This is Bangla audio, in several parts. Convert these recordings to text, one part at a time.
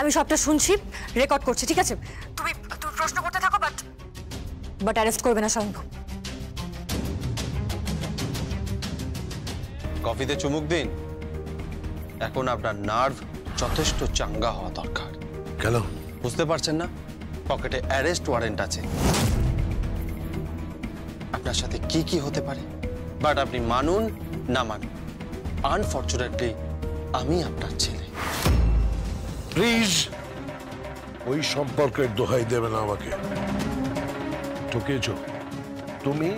আমি সবটা শুনছি রেকর্ড করছি ঠিক আছে? তুমি তুমি প্রশ্ন করতে থাকো বাট বাট অ্যারেস্ট করবে না স্বয়ংভু কফিতে চুমুক দিন। এখন আপনার নার্ভ যথেষ্ট চাঙ্গা হওয়া দরকার। কেন? বুঝতে পারছেন না? পকেটে অ্যারেস্ট ওয়ারেন্ট আছে। আপনার সাথে কি কি হতে পারে? বাট আপনি মানুন না মানুন। আনফর্চুনেটলি আমি আপনার ছেলে। প্লিজ ওই সম্পর্কের দোহাই দেবে না আমাকে। ঠকিয়েছ তুমি?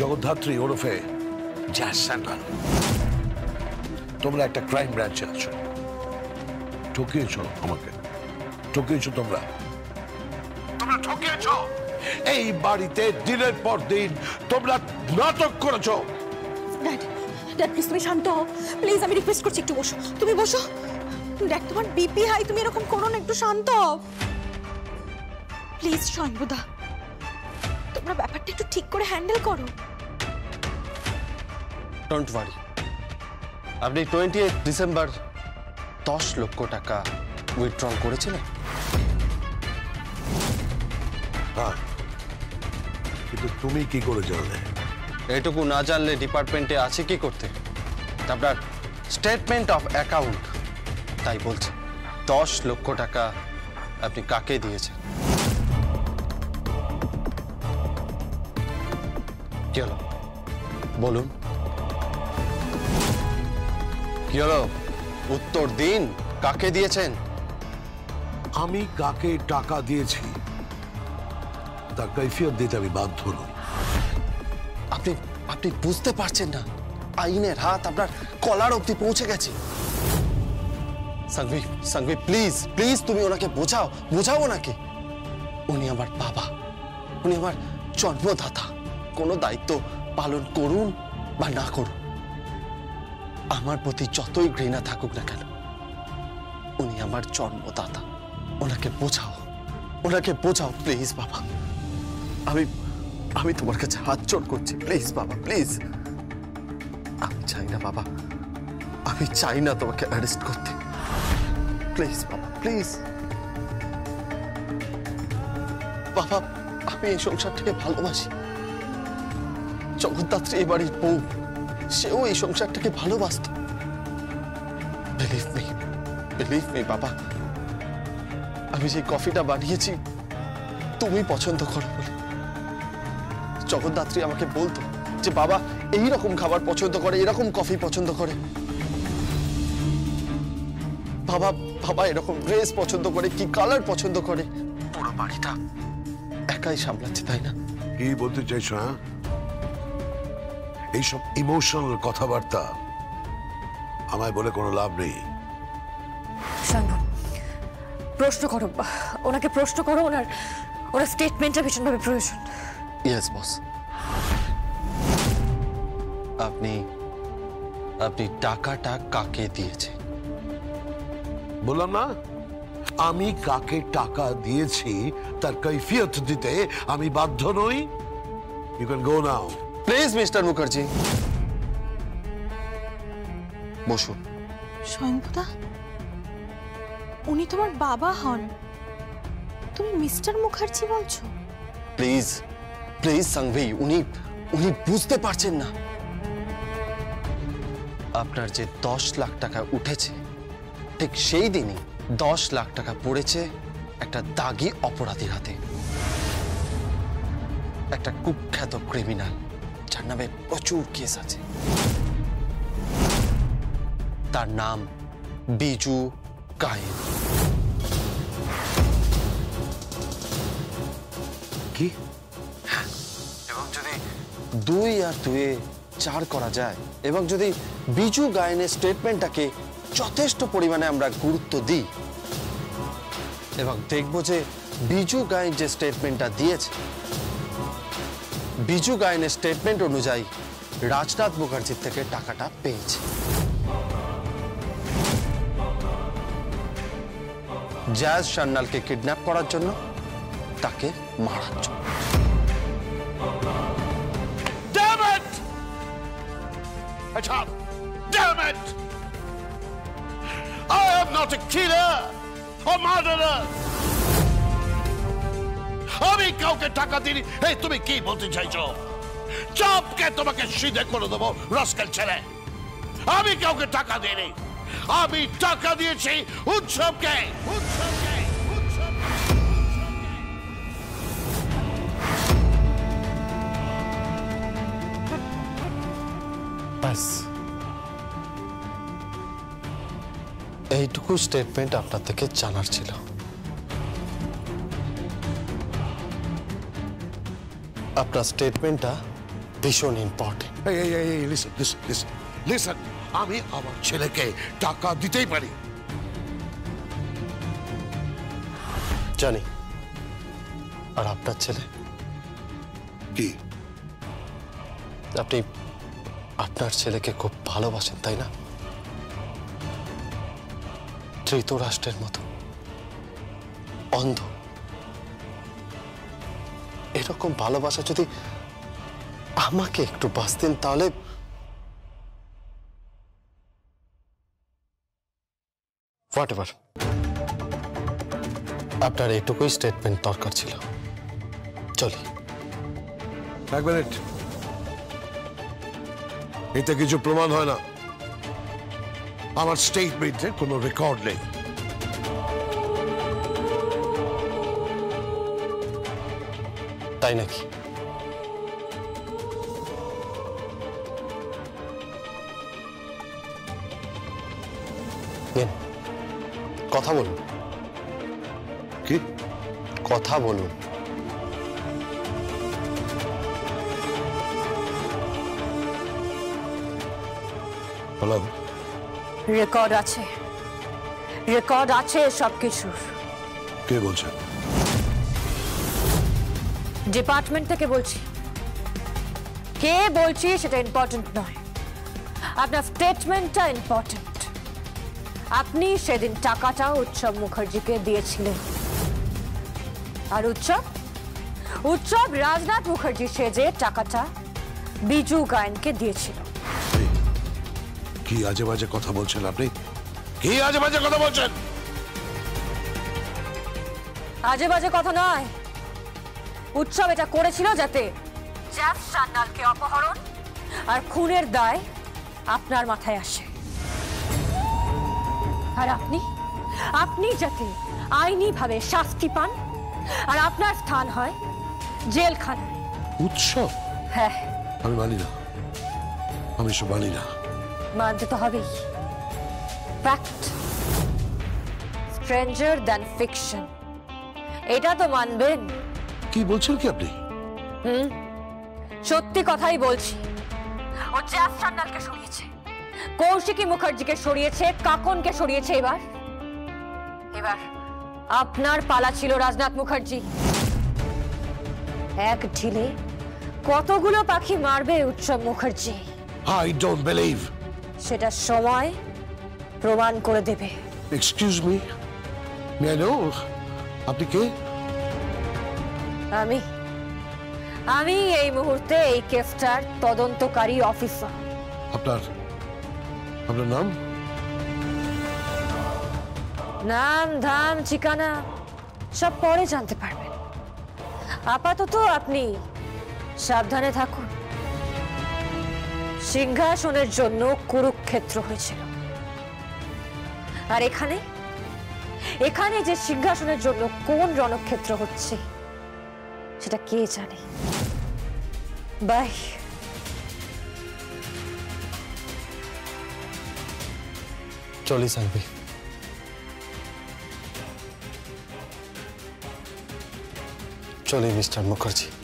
জগদ্ধাত্রী ওরফে জ্যাসান্ডাল তোমরা একটা ক্রাইম ব্রাঞ্চে আছো। ঠকিয়েছ আমাকে? ঠকিয়েছ তোমরা? তোমরা ঠকিয়েছ এই বাড়িতে দিনের পর দিন তোমরা নাটক করেছ। তুমি শান্ত প্লিজ আমি রিকোয়েস্ট করছি, একটু বসো। তুমি বসো। দেখ তোমার বিপি হাই তুমি এরকম করো না একটু শান্ত হও। প্লিজ শম্ভুদা তোমরা ব্যাপারটা একটু ঠিক করে হ্যান্ডেল করো। ডোন্ট ওয়ারি আপনি টোয়েন্টি ডিসেম্বর দশ লক্ষ টাকা উইথড্রল করেছিলেন হ্যাঁ কিন্তু তুমি কি করে জানলে? এটুকু না জানলে ডিপার্টমেন্টে আছে কি করতে? আপনার স্টেটমেন্ট অফ অ্যাকাউন্ট তাই বলছে দশ লক্ষ টাকা আপনি কাকে দিয়েছেন? কি হলো? বলুন। কি হলো? উত্তর দিন কাকে দিয়েছেন? আমি কাকে টাকা দিয়েছি? তার কৈফিয়ত দিতে আমি বাধ্য নই। আপনি আপনি বুঝতে পারছেন না। আইনের হাত আপনার কলার অবধি পৌঁছে গেছে। সাংভি সাংভি প্লিজ প্লিজ তুমি ওনাকে বোঝাও বোঝাও ওনাকে। উনি আমার বাবা, উনি আমার জন্মদাতা। কোনো দায়িত্ব পালন করুন বা না করুন, আমার প্রতি যতই ঘৃণা থাকুক না কেন, উনি আমার জন্মদাতা। ওনাকে বোঝাও ওনাকে বোঝাও প্লিজ বাবা। আমি আমি তোমার কাছে হাত জোর করছি প্লিজ বাবা প্লিজ আমি চাই না বাবা, আমি চাই না তোমাকে অ্যারেস্ট করতে। প্লিজ বাবা প্লিজ বাবা আমি এই সংসারটাকে ভালোবাসি। জগদ্ধাত্রী এই বাড়ির বউ, সেও এই সংসারটাকে ভালোবাসত। বিলিভ মি বিলিভ মি বাবা আমি যে কফিটা বানিয়েছি, তুমি পছন্দ করো বলে। জগদ্ধাত্রী আমাকে বলতো যে, বাবা, এই রকম খাবার পছন্দ করে, এরকম কফি পছন্দ করে। বাবা বাবা এরকম ড্রেস পছন্দ করে কি কালার পছন্দ করে। পুরো বাড়িটা একাই সামলাচ্ছে তাই না? কি বলতে চাইছো হ্যাঁ? এইসব ইমোশনাল কথাবার্তা আমায় বলে কোনো লাভ নেই। স্বয়ংভু প্রশ্ন করো। ওনাকে প্রশ্ন করো ওনার ওনার স্টেটমেন্টটা ভীষণভাবে প্রয়োজন। ইয়েস বস আপনি আপনি টাকাটা কাকে দিয়েছে বললাম না? আমি কাকে টাকা দিয়েছি তার কৈফিয়ত দিতে আমি বাধ্য নই। You can go now please mister Mukherjee বসুন। শম্ভুদা উনি তোমার বাবা হন। তুমি মিস্টার মুখার্জি বলছো? প্লিজ প্লিজ সংভি উনি উনি বুঝতে পারছেন না। আপনার যে দশ লাখ টাকা উঠেছে ঠিক সেই দিনই দশ লাখ টাকা পড়েছে একটা দাগি অপরাধীর হাতে। একটা কুখ্যাত ক্রিমিনাল যার নামে প্রচুর কেস আছে। তার নাম বিজু গায়েন কি? এবং যদি দুই আর দুয়ে চার করা যায় এবং যদি বিজু গায়নের স্টেটমেন্টটাকে যথেষ্ট পরিমাণে আমরা গুরুত্ব দিই। এবং দেখব যে বিজু গায়ন যে স্টেটমেন্টটা দিয়েছে, বিজু গায়নের স্টেটমেন্ট অনুযায়ী রাজনাথ মুখার্জির থেকে টাকাটা পেয়েছে। জায়াজ সান্যালকে কিডন্যাপ করার জন্য তাকে মারার জন্য। Damn it! I am not a killer! or murderer! আমি কাউকে টাকা দিইনি। এই, তুমি কি বলতে চাইছো? চাপকে তোমাকে সিধে করে দেবো, রস্কেল ছেলে। আমি কাউকে টাকা দিইনি। আমি টাকা দিয়েছি উৎসবকে। উৎসবকে ব্যাস এইটুকু স্টেটমেন্ট আপনার থেকে জানার ছিল। আপনার স্টেটমেন্টটা ভীষণ ইম্পর্টেন্ট লিসন আমি আমার ছেলেকে টাকা দিতেই পারি। জানি। আর আপনার ছেলে? কি? আপনি আপনার ছেলেকে খুব ভালোবাসেন তাই না? ধৃতরাষ্ট্রের মতো। অন্ধ। এরকম ভালোবাসা যদি আমাকে একটু বাঁচতেন তাহলে এভার আপনার এইটুকুই স্টেটমেন্ট দরকার ছিল। চলি। এক মিনিট। এতে কিছু প্রমাণ হয় না। আমার স্টেটমেন্টের কোনো রেকর্ড নেই। তাই নাকি? কথা বলুন। কি? কথা বলুন। হ্যালো রেকর্ড আছে। রেকর্ড আছে সব কিছুর কে বলছেন ডিপার্টমেন্ট থেকে বলছি। কে বলছি সেটা ইম্পর্টেন্ট নয়। আপনার স্টেটমেন্টটা ইম্পর্টেন্ট আপনি সেদিন টাকাটা উৎসব মুখার্জিকে দিয়েছিলেন। আর উৎসব? উৎসব রাজনাথ মুখার্জি সেজে টাকাটা বিজু গায়নকে দিয়েছিল। কি আজে বাজে কথা বলছেন আপনি? কি আজে বাজে কথা বলছেন? আজে বাজে কথা নয়। উৎসব এটা করেছিল যাতে অপহরণ আর খুনের দায় আপনার মাথায় আসে। আর আপনি? আপনি যাতে আইনিভাবে শাস্তি পান আর আপনার স্থান হয় জেলখানায়। উৎসব? হ্যাঁ। আমি মানি না। আমি সব মানি না। মানতে তো হবেই। ফ্যাক্ট স্ট্রেঞ্জার দ্যান ফিকশন এটা তো মানবেন। কি বলছেন কি আপনি? হুম? সত্যি কথাই বলছি। ও জ্যাস সান্যালকে সরিয়েছে। কৌশিকী মুখার্জিকে সরিয়েছে কাকনকে সরিয়েছে এবার। এবার আপনার পালা ছিল রাজনাথ মুখার্জি। এক ঢিলে কতগুলো পাখি মারবে উৎসব মুখার্জি? আই ডোন্ট বিলিভ সেটা সময় প্রমাণ করে দেবে। এক্সকিউজ মি আপনি কে? আমি আমি এই মুহূর্তে এই কেসটার তদন্তকারী অফিসার। আপনার আপনার নাম? নাম ধাম ঠিকানা সব পরে জানতে পারবেন। আপাতত আপনি সাবধানে থাকুন। সিংহাসনের জন্য কুরুক্ষেত্র হয়েছিল। আর এখানে? এখানে যে সিংহাসনের জন্য কোন রণক্ষেত্র হচ্ছে, সেটা কে জানে? বাই চলি, সানভি। চলি, মিস্টার মুখার্জি।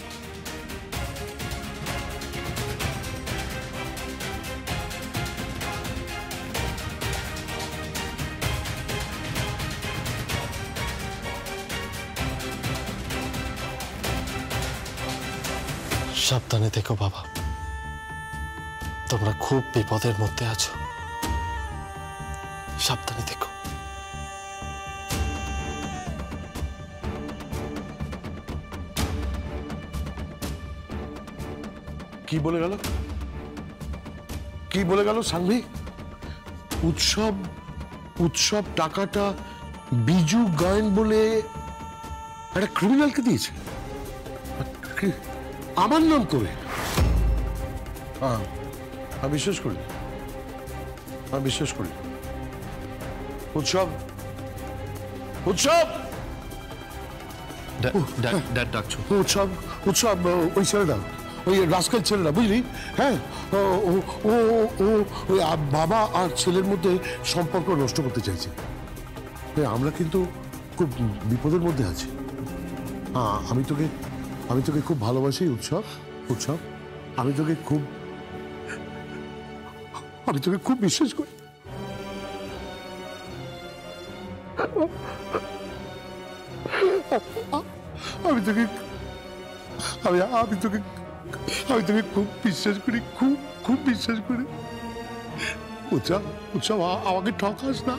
সাবধানে থেকো, বাবা। তোমরা খুব বিপদের মধ্যে আছো। সাবধানে থেকো। কি বলে গেল? কি বলে গেল সানভি? উৎসব উৎসব টাকাটা বিজু গায়ন বলে একটা ক্রিমিনালকে দিয়েছে? আমার নাম করে হ্যাঁ আমি বিশ্বাস করি। আমি বিশ্বাস করি। উৎসব। উৎসব! ড্যাড ডাকছো। উৎসব উৎসব ওই ছেলেটা ওই রাস্কেল ছেলেটা বুঝলি? হ্যাঁ ও ও ও ও- ওই বাবা আর ছেলের মধ্যে সম্পর্ক নষ্ট করতে চাইছে। আমরা কিন্তু খুব বিপদের মধ্যে আছি। হ্যাঁ আমি তোকে আমি তোকে খুব ভালোবাসি, উৎসব উৎসব। আমি তোকে খুব, আমি তোকে খুব বিশ্বাস করি। আমি তোকে, আমি আমি তোকে আমি তোকে খুব বিশ্বাস করি, খুব খুব বিশ্বাস করি। উৎসব উৎসব আমাকে ঠকাস না।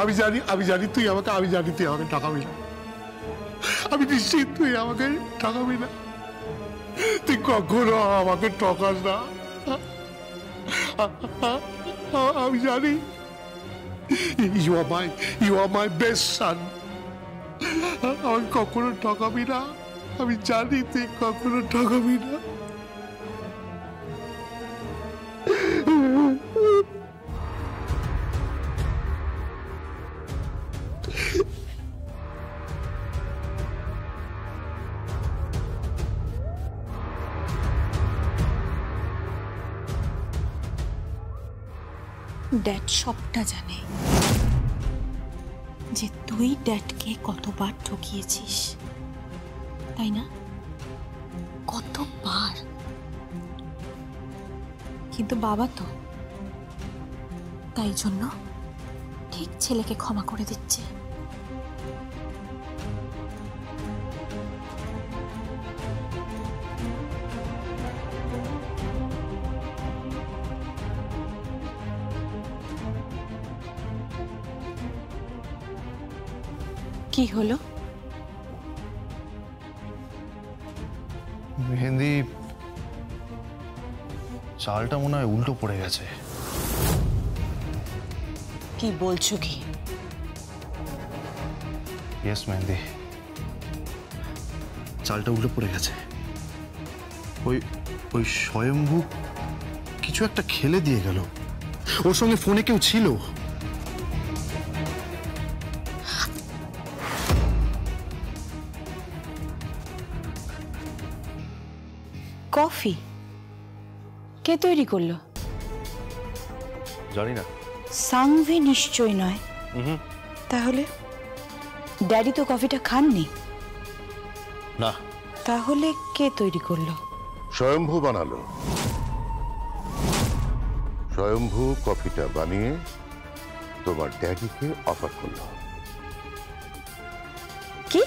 আমি জানি আমি জানি তুই আমাকে, আমি জানি তুই আমাকে ঠকাবি না। আমি নিশ্চিত তুই আমাকে ঠকাবি না। তুই কখনো আমাকে ঠকাস না। আমি জানি you are my you are my best son আমি কখনো ঠকাবি না। আমি জানি তুই কখনো ঠকাবি না। ড্যাড সবটা জানে। যে তুই ড্যাডকে কতবার ঠকিয়েছিস, তাই না? কতবার? কিন্তু বাবা তো তাই জন্য ঠিক ছেলেকে ক্ষমা করে দিচ্ছে। কি হলো? মেহেন্দি চালটা মনে হয় উল্টো পড়ে গেছে। কি বলছো কি? ইয়েস মেহেন্দি। চালটা উল্টো পড়ে গেছে। ওই ওই স্বয়ম্ভু কিছু একটা খেলে দিয়ে গেল। ওর সঙ্গে ফোনে কেউ ছিল? কে তৈরি করল? জানি না। সাংভি নিশ্চয় নয়। তাহলে? ড্যাডি তো কফিটা খাননি। না। তাহলে কে তৈরি করল? স্বয়ম্ভু বানালো। স্বয়ম্ভু কফিটা বানিয়ে তোমার ড্যাডিকে অফার করল। কি?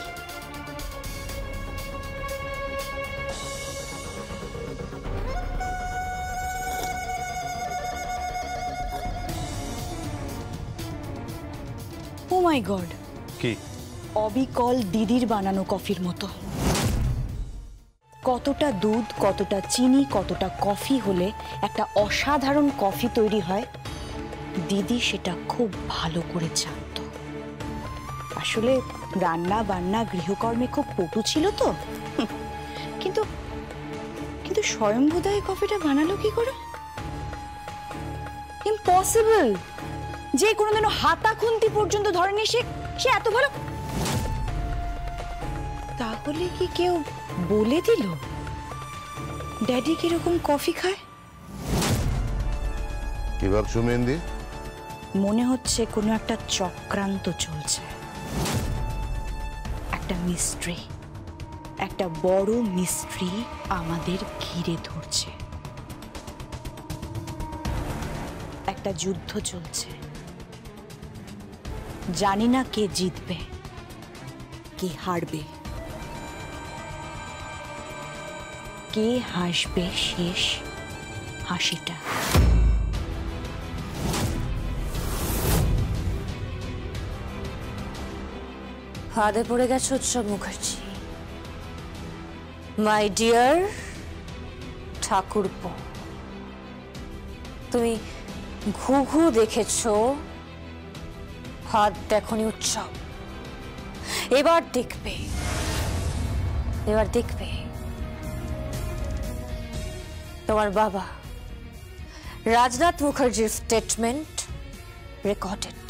My god. কি? অবিকল দিদির বানানো কফির মতো। কতটা দুধ কতটা চিনি কতটা কফি হলে একটা অসাধারণ কফি তৈরি হয় দিদি সেটা খুব ভালো করে জানত। আসলে রান্না বান্না গৃহকর্মে খুব পটু ছিল তো। কিন্তু কিন্তু স্বয়ংভূদায় কফিটা বানালো কি করে? ইম্পসিবল যে কোনোদিনও হাতা খুন্তি পর্যন্ত ধরেনি সে সে এত ভালো? তাহলে কি কেউ বলে দিল? ড্যাডি কীরকম কফি খায়? কি ভাবছ মেহেন্দি? মনে হচ্ছে কোনো একটা চক্রান্ত চলছে। একটা মিস্ট্রি একটা বড় মিস্ট্রি আমাদের ঘিরে ধরছে। একটা যুদ্ধ চলছে। জানি না কে জিতবে, কে হারবে। কে হাসবে শেষ হাসিটা? ফাঁদে পড়ে গেছে উৎসব মুখার্জি। মাই ডিয়ার ঠাকুরপো, তুমি ঘুঘু দেখেছ ফাঁদ দেখনি উৎসব। এবার দেখবে। এবার দেখবে। তোমার বাবা রাজনাথ মুখার্জির স্টেটমেন্ট রেকর্ডেড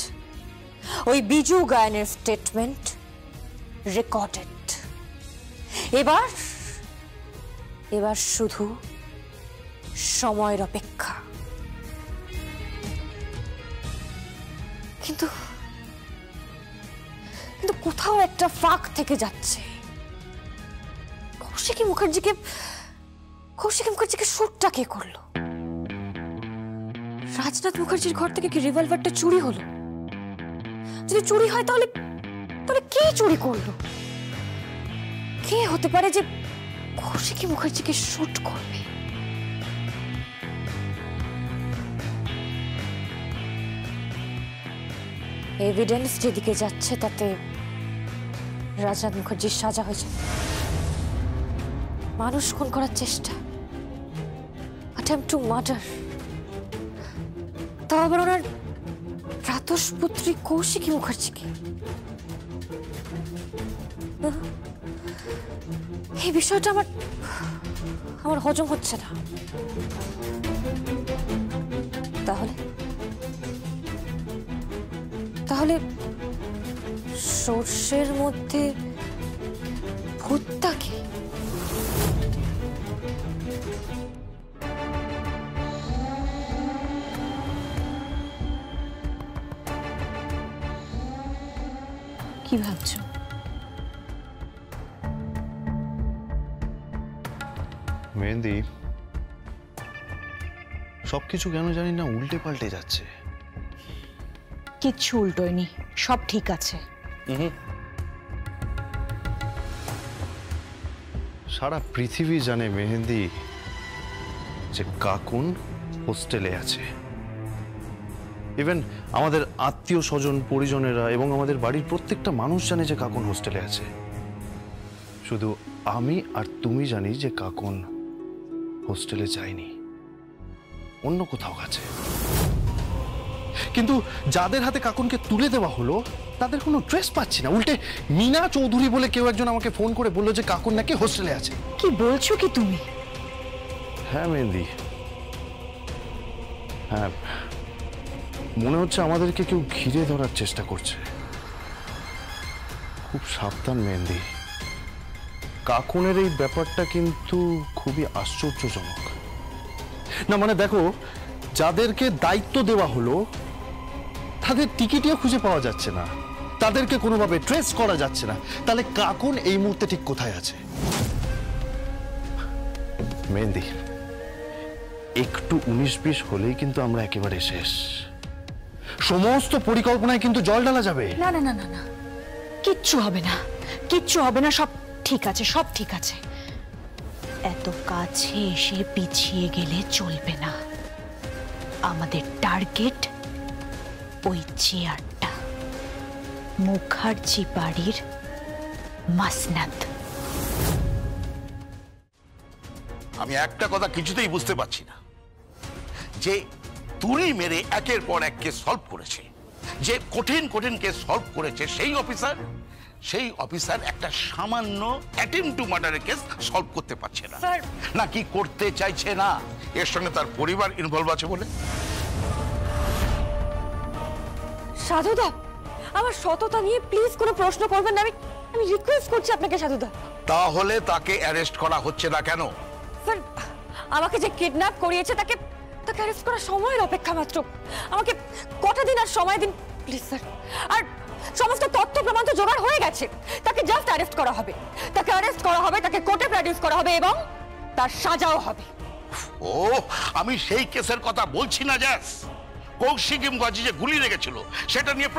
ওই বিজু গায়নের স্টেটমেন্ট রেকর্ডেড এবার এবার শুধু সময়ের অপেক্ষা। কিন্তু কিন্তু কোথাও একটা ফাঁক থেকে যাচ্ছে। মুখার্জিকে মুখার্জিকে কে করল? রাজনাথ মুখার্জির ঘর থেকে কি রিভলভারটা চুরি হলো? যদি চুরি হয় তাহলে তাহলে কে চুরি করল? কে হতে পারে যে কৌশিকী মুখার্জিকে শুট করবে? এভিডেন্স যেদিকে যাচ্ছে তাতে রাজনাথ মুখার্জির সাজা হয়েছে। মানুষ খুন করার চেষ্টা। অ্যাটেম্প টু মার্ডার তাও আবার ওনার প্রাতস্পুত্রী কৌশিকী মুখার্জিকে। এই বিষয়টা আমার আমার হজম হচ্ছে না। তাহলে? তাহলে সর্ষের মধ্যে ভুট্টাকে। কি ভাবছ? মেহেন্দি সবকিছু কেন জানি না উল্টে পাল্টে যাচ্ছে। কিচ্ছু উল্টোয়নি সব ঠিক আছে। সারা পৃথিবী জানে মেহেন্দি যে কাকুন হোস্টেলে আছে। ইভেন আমাদের আত্মীয় স্বজন, পরিজনেরা এবং আমাদের বাড়ির প্রত্যেকটা মানুষ জানে যে কাকুন হোস্টেলে আছে। শুধু আমি আর তুমি জানি যে কাকুন হোস্টেলে যায়নি। অন্য কোথাও আছে। কিন্তু যাদের হাতে কাকুনকে তুলে দেওয়া হলো তাদের কোনো ড্রেস পাচ্ছি না। উল্টে মিনা চৌধুরী বলে কেউ একজন আমাকে ফোন করে বলল যে কাকুন নাকি হোস্টেলে আছে। কি বলছো কি তুমি? হ্যাঁ মেহেন্দি। হ্যাঁ মনে হচ্ছে আমাদেরকে কেউ ঘিরে ধরার চেষ্টা করছে। খুব সাবধান মেহেন্দি। কাকুনের এই ব্যাপারটা কিন্তু খুবই আশ্চর্যজনক। না মানে দেখো যাদেরকে দায়িত্ব দেওয়া হলো তাদের টিকিটিও খুঁজে পাওয়া যাচ্ছে না। তাদেরকে কোনোভাবে ট্রেস করা যাচ্ছে না। তাহলে কাকুন এই মুহূর্তে ঠিক কোথায় আছে? মেহেন্দি একটু উনিশ বিশ হলেই কিন্তু আমরা একেবারে শেষ। সমস্ত পরিকল্পনায় কিন্তু জল ডালা যাবে। না না না না না। কিচ্ছু হবে না। কিচ্ছু হবে না সব ঠিক আছে সব ঠিক আছে। এত কাছে এসে পিছিয়ে গেলে চলবে না। আমাদের টার্গেট ওই চেয়ারটা মুখার্জি বাড়ির মাসনাদ। আমি একটা কথা কিছুতেই বুঝতে পারছি না। যে তুড়ি মেরে একের পর এক কেস সলভ করেছে যে কঠিন কঠিন কেস সলভ করেছে সেই অফিসার সেই অফিসার একটা সামান্য অ্যাটেম্প টু মার্ডারের কেস সলভ করতে পারছে না। নাকি করতে চাইছে না? এর সঙ্গে তার পরিবার ইনভলভ আছে বলে? সাধুদা আমার সততা নিয়ে প্লিজ কোনো প্রশ্ন করবেন না। আমি আমি রিকোয়েস্ট করছি আপনাকে সাধুদা। তাহলে তাকে অ্যারেস্ট করা হচ্ছে না কেন? স্যার আমাকে যে কিডন্যাপ করিয়েছে তাকে তাকে অ্যারেস্ট করার সময়ের অপেক্ষা মাত্র। আমাকে কটা দিন আর সময় দিন প্লিজ স্যার। আর সমস্ত তথ্য প্রমাণ তো জোগাড় হয়ে গেছে। তাকে জাস্ট অ্যারেস্ট করা হবে। তাকে অ্যারেস্ট করা হবে তাকে কোর্টে প্রডিউস করা হবে এবং তার সাজাও হবে। ও আমি সেই কেসের কথা বলছি না জাস কৌশিক মুখার্জি যে গুলি লেগেছিল, সেটা নিয়ে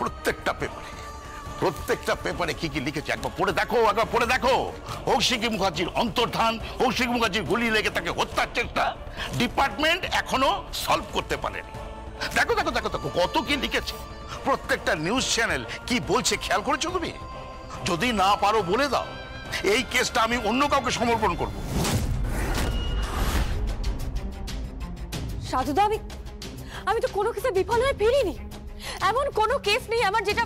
প্রত্যেকটা পেপারে প্রত্যেকটা পেপারে কি কি লিখেছে? একবার পড়ে দেখো, একবার পড়ে দেখো। কৌশিক মুখার্জির অন্তর্ধান, কৌশিক মুখার্জির গুলি লেগে তাকে হত্যার চেষ্টা ডিপার্টমেন্ট এখনও সলভ করতে পারেনি। দেখো দেখো দেখো দেখো, কত কি লিখেছে। প্রত্যেকটা নিউজ চ্যানেল কি বলছে খেয়াল করেছ তুমি? যদি না পারো বলে দাও। এই কেসটা আমি অন্য কাউকে সমর্পণ করব। সাধুদা, আমি আমি তো কোনো কিছু বিফল হয়ে ফিরিনি। এমন কোনো কেস নেই আমার যেটা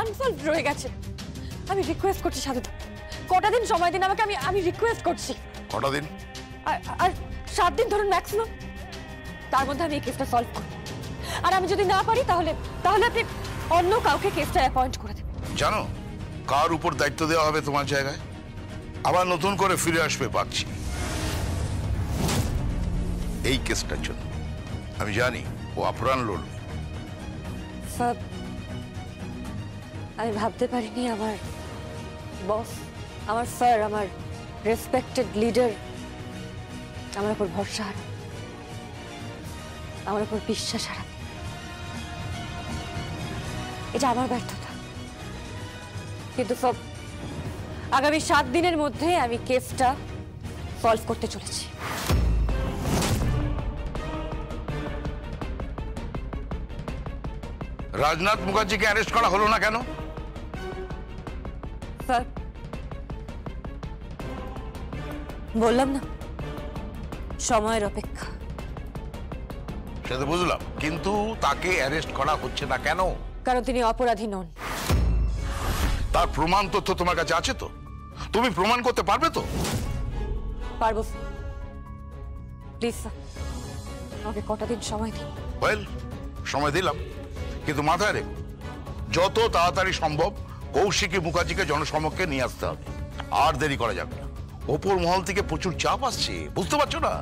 আনসলভ রয়ে গেছে। আমি রিকোয়েস্ট করছি সাধুদা কটা দিন সময় দিন আমাকে আমি আমি রিকোয়েস্ট করছি। কটা দিন? আর আর সাত দিন ধরুন ম্যাক্সিমাম তার মধ্যে আমি এই কেসটা সলভ করি আর আমি যদি না পারি তাহলে তাহলে আপনি অন্য কাউকে কেসটা অ্যাপয়েন্ট করে দেবেন। জানো কার উপর দায়িত্ব দেওয়া হবে তোমার জায়গায়? আবার নতুন করে ফিরে আসবে পাচ্ছি এই কেসটার জন্য। আমি জানি ও আপ্রাণ লড়বে সব আমি ভাবতে পারিনি আমার বস, আমার স্যার, আমার রেসপেক্টেড লিডার আমার উপর ভরসা হারা আমার উপর বিশ্বাস হারা এটা আমার ব্যর্থতা। কিন্তু সব আগামী সাত দিনের মধ্যে আমি কেসটা সলভ করতে চলেছি। রাজনাথ মুখার্জিকে অ্যারেস্ট করা হলো না কেন? স্যার বললাম না সময়ের অপেক্ষা। সে তো বুঝলাম কিন্তু তাকে অ্যারেস্ট করা হচ্ছে না কেন? কারণ তিনি অপরাধী নন। তার প্রমাণ তথ্য তোমার কাছে আছে তো? তুমি প্রমাণ করতে পারবে তো? পারব প্লিজ স্যার আমাকে কটা দিন সময় দিন। ওয়েল সময় দিলাম। কিন্তু মাথায় রেখো যত তাড়াতাড়ি সম্ভব কৌশিকী মুখার্জিকে জনসমক্ষে নিয়ে আসতে হবে। আর দেরি করা যাবে না। ওপর মহল থেকে প্রচুর চাপ আসছে বুঝতে পারছ না?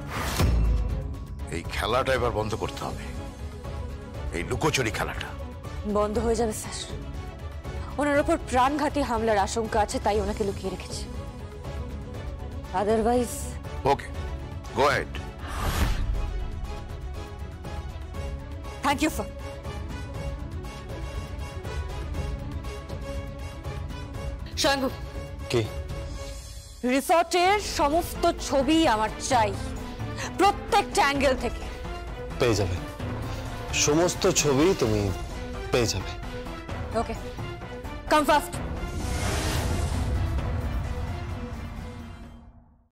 এই খেলাটা এবার বন্ধ করতে হবে। এই লুকোচুরি খেলাটা। বন্ধ হয়ে যাবে স্যার। ওনার ওপর প্রাণঘাতী হামলার আশঙ্কা আছে তাই ওনাকে লুকিয়ে রেখেছে। Otherwise okay go ahead thank you sir Swayambhu কে? রিসর্টের সমস্ত ছবি আমার চাই প্রত্যেকটা অ্যাঙ্গেল থেকে। পেয়ে যাবে। সমস্ত ছবি তুমি পেয়ে যাবে। ওকে কাম ফাস্ট